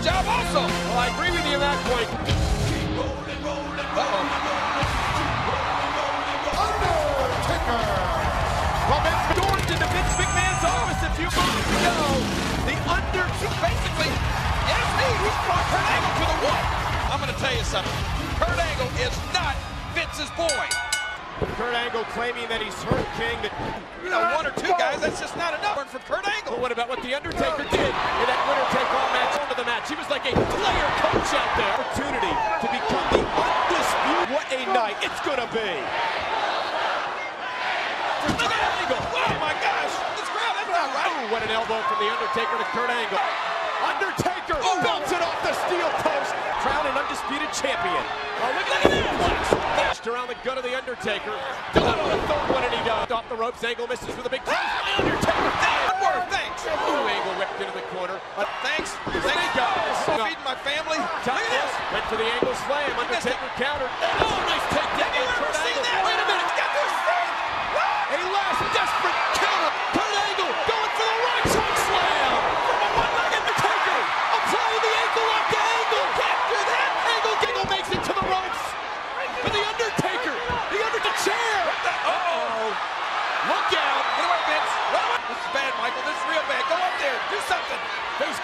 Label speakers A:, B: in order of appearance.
A: job also. Well,
B: I agree with you on that point. Rolling, rolling, Well, Vince Vince McMahon's a few months ago. The Undertaker, basically,
A: to the. I'm going to tell you something. Kurt Angle is not Vince's boy.
B: Kurt Angle claiming that he's hurt King. That,
A: you know, one or two guys, that's just not enough. For Kurt Angle. But
B: what about what The Undertaker did in that winner-take-all match? Match? He was like a player coach out there. Opportunity to become the undisputed. What a night it's gonna be. Look at Angle. Oh my
A: gosh. This crowd, that's not right.
B: Ooh, what an elbow from The Undertaker to Kurt Angle. Undertaker Oh. bounce it off the steel post. Crown an undisputed champion. Oh, look at that. Flashed around the gun of The Undertaker. Deliver the third one and he does. Off the ropes, Angle misses with a big by Undertaker. Good
A: work, thanks.
B: Ooh, Angle whipped into the corner. Uh,
A: Thanks. There Thanks, he goes. Feeding my family. Top Look at this.
B: Went to the angle slam. Undertaker countered. Oh, nice takedown. Have you ever seen Angle. that? Wait a minute. It's
A: got this thing.
B: A last desperate counter. Kurt Angle going for the right hook slam.
A: From a one-legged Undertaker.
B: Applying the ankle lock to Angle.
A: Can't do that. Angle Angle
B: makes it to the ropes. For the Undertaker. The Undertaker chair. Uh-oh. Look out.
A: Get away, Vince. This is bad, Michael. This is real bad. Go up there. Do something.
B: Face